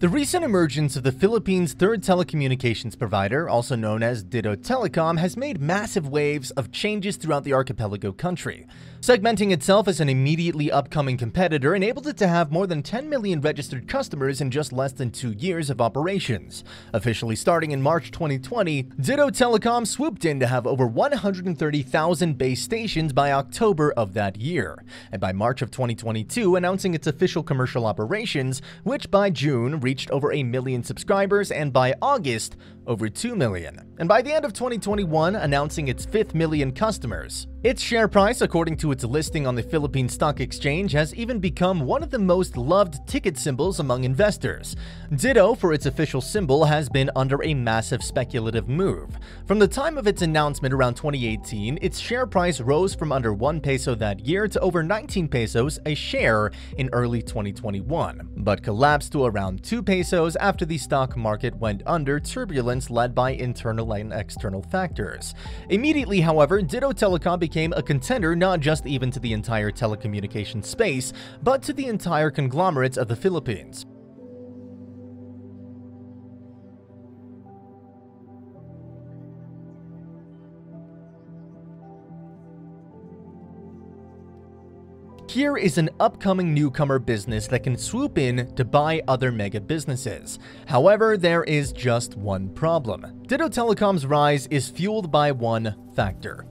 The recent emergence of the Philippines' third telecommunications provider, also known as Dito Telecom, has made massive waves of changes throughout the archipelago country. Segmenting itself as an immediately upcoming competitor enabled it to have more than 10 million registered customers in just less than two years of operations. Officially starting in March 2020, Dito Telecom swooped in to have over 130,000 base stations by October of that year, and by March of 2022 announcing its official commercial operations, which by June reached over a million subscribers and by August, over 2 million. And by the end of 2021, announcing its 5th million customers. Its share price, according to its listing on the Philippine Stock Exchange, has even become one of the most loved ticket symbols among investors. Dito, for its official symbol, has been under a massive speculative move. From the time of its announcement around 2018, its share price rose from under 1 peso that year to over 19 pesos a share in early 2021, but collapsed to around 2 pesos after the stock market went under turbulence led by internal and external factors. Immediately, however, Dito Telecom became a contender not just even to the entire telecommunications space, but to the entire conglomerates of the Philippines. Here is an upcoming newcomer business that can swoop in to buy other mega businesses. However, there is just one problem. Dito Telecom's rise is fueled by one factor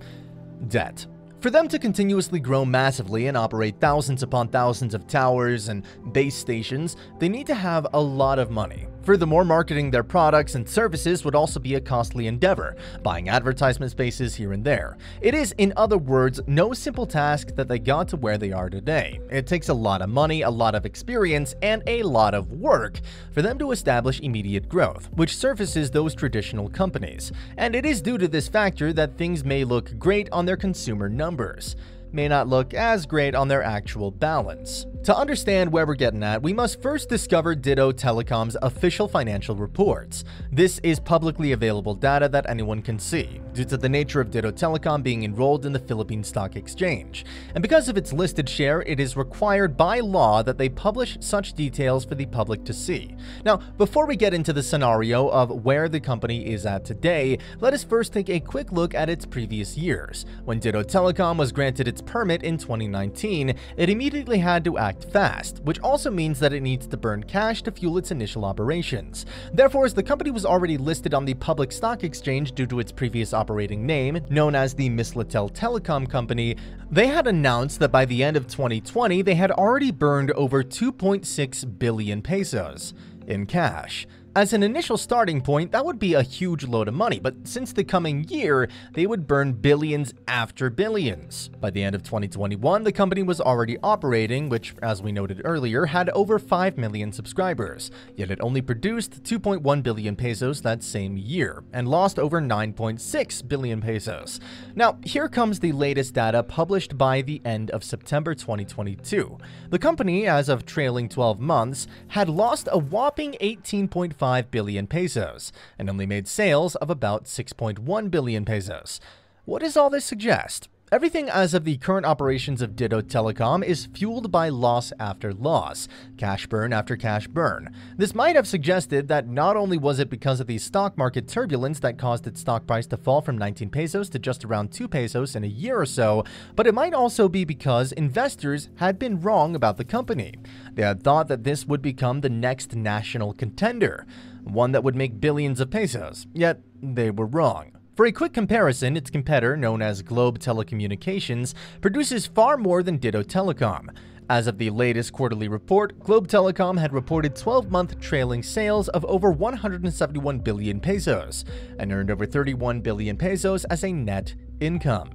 debt. For them to continuously grow massively and operate thousands upon thousands of towers and base stations, they need to have a lot of money. Furthermore, marketing their products and services would also be a costly endeavor, buying advertisement spaces here and there. It is, in other words, no simple task that they got to where they are today. It takes a lot of money, a lot of experience, and a lot of work for them to establish immediate growth, which surfaces those traditional companies. And it is due to this factor that things may look great on their consumer numbers may not look as great on their actual balance. To understand where we're getting at, we must first discover Dito Telecom's official financial reports. This is publicly available data that anyone can see, due to the nature of Dito Telecom being enrolled in the Philippine Stock Exchange. And because of its listed share, it is required by law that they publish such details for the public to see. Now, before we get into the scenario of where the company is at today, let us first take a quick look at its previous years. When Dito Telecom was granted its permit in 2019, it immediately had to act fast, which also means that it needs to burn cash to fuel its initial operations. Therefore, as the company was already listed on the public stock exchange due to its previous operating name, known as the Mislatel Telecom Company, they had announced that by the end of 2020, they had already burned over 2.6 billion pesos in cash. As an initial starting point, that would be a huge load of money, but since the coming year, they would burn billions after billions. By the end of 2021, the company was already operating, which, as we noted earlier, had over 5 million subscribers, yet it only produced 2.1 billion pesos that same year, and lost over 9.6 billion pesos. Now, here comes the latest data published by the end of September 2022. The company, as of trailing 12 months, had lost a whopping 18.5 5 billion pesos and only made sales of about 6.1 billion pesos. What does all this suggest? Everything as of the current operations of Dito Telecom is fueled by loss after loss, cash burn after cash burn. This might have suggested that not only was it because of the stock market turbulence that caused its stock price to fall from 19 pesos to just around 2 pesos in a year or so, but it might also be because investors had been wrong about the company. They had thought that this would become the next national contender, one that would make billions of pesos, yet they were wrong. For a quick comparison, its competitor, known as Globe Telecommunications, produces far more than Dito Telecom. As of the latest quarterly report, Globe Telecom had reported 12-month trailing sales of over 171 billion pesos and earned over 31 billion pesos as a net income.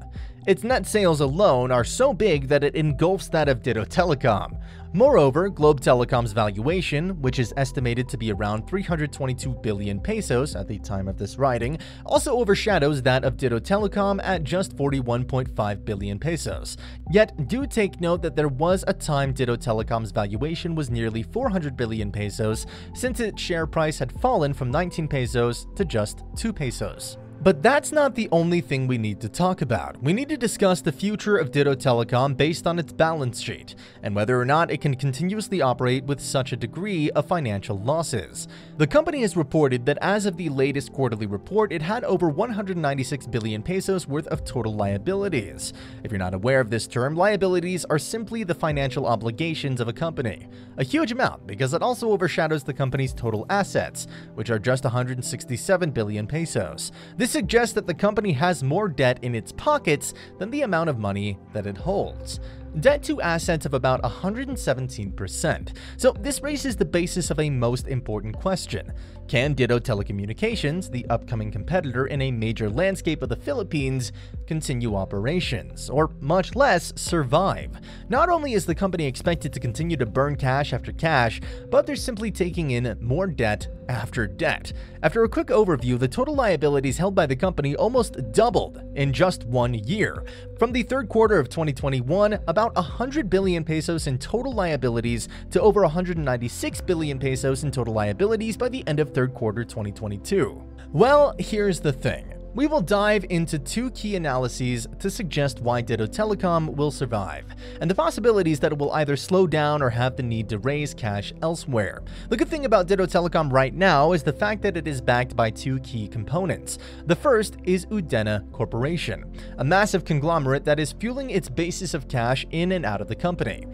Its net sales alone are so big that it engulfs that of Dito Telecom. Moreover, Globe Telecom's valuation, which is estimated to be around 322 billion pesos at the time of this writing, also overshadows that of Dito Telecom at just 41.5 billion pesos. Yet, do take note that there was a time Dito Telecom's valuation was nearly 400 billion pesos, since its share price had fallen from 19 pesos to just 2 pesos. But that's not the only thing we need to talk about. We need to discuss the future of Dito Telecom based on its balance sheet, and whether or not it can continuously operate with such a degree of financial losses. The company has reported that as of the latest quarterly report, it had over 196 billion pesos worth of total liabilities. If you're not aware of this term, liabilities are simply the financial obligations of a company. A huge amount because it also overshadows the company's total assets, which are just 167 billion pesos. This suggests that the company has more debt in its pockets than the amount of money that it holds debt to assets of about 117%. So this raises the basis of a most important question. Can Dito Telecommunications, the upcoming competitor in a major landscape of the Philippines, continue operations, or much less, survive? Not only is the company expected to continue to burn cash after cash, but they're simply taking in more debt after debt. After a quick overview, the total liabilities held by the company almost doubled in just one year. From the third quarter of 2021, about 100 billion pesos in total liabilities to over 196 billion pesos in total liabilities by the end of third quarter 2022. Well, here's the thing. We will dive into two key analyses to suggest why Dito Telecom will survive, and the possibilities that it will either slow down or have the need to raise cash elsewhere. The good thing about Dito Telecom right now is the fact that it is backed by two key components. The first is Udenna Corporation, a massive conglomerate that is fueling its basis of cash in and out of the company.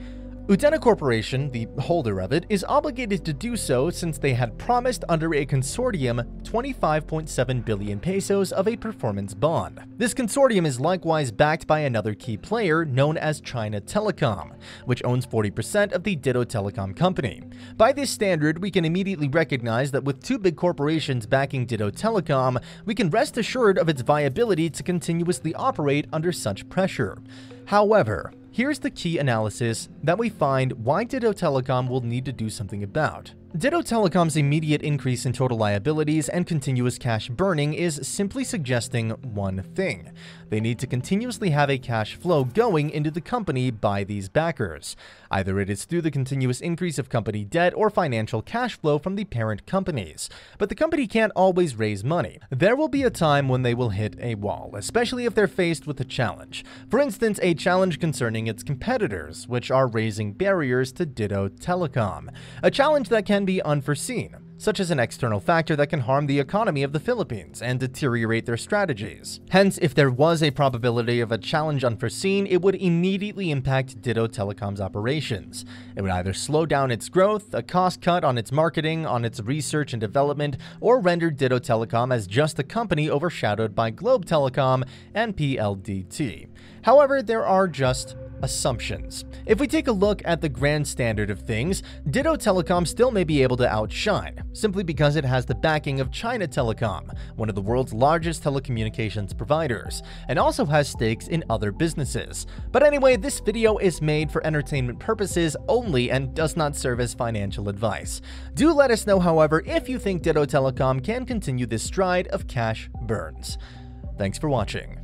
Udenna Corporation, the holder of it, is obligated to do so since they had promised under a consortium 25.7 billion pesos of a performance bond. This consortium is likewise backed by another key player known as China Telecom, which owns 40% of the Dito Telecom company. By this standard, we can immediately recognize that with two big corporations backing Dito Telecom, we can rest assured of its viability to continuously operate under such pressure. However, Here's the key analysis that we find why Dito Telecom will need to do something about. Dito Telecom's immediate increase in total liabilities and continuous cash burning is simply suggesting one thing. They need to continuously have a cash flow going into the company by these backers. Either it is through the continuous increase of company debt or financial cash flow from the parent companies. But the company can't always raise money. There will be a time when they will hit a wall, especially if they're faced with a challenge. For instance, a challenge concerning its competitors, which are raising barriers to Dito Telecom. A challenge that can can be unforeseen, such as an external factor that can harm the economy of the Philippines and deteriorate their strategies. Hence, if there was a probability of a challenge unforeseen, it would immediately impact Dito Telecom's operations. It would either slow down its growth, a cost cut on its marketing, on its research and development, or render Dito Telecom as just a company overshadowed by Globe Telecom and PLDT. However, there are just assumptions. If we take a look at the grand standard of things, Dito Telecom still may be able to outshine, simply because it has the backing of China Telecom, one of the world's largest telecommunications providers, and also has stakes in other businesses. But anyway, this video is made for entertainment purposes only and does not serve as financial advice. Do let us know, however, if you think Dito Telecom can continue this stride of cash burns. Thanks for watching.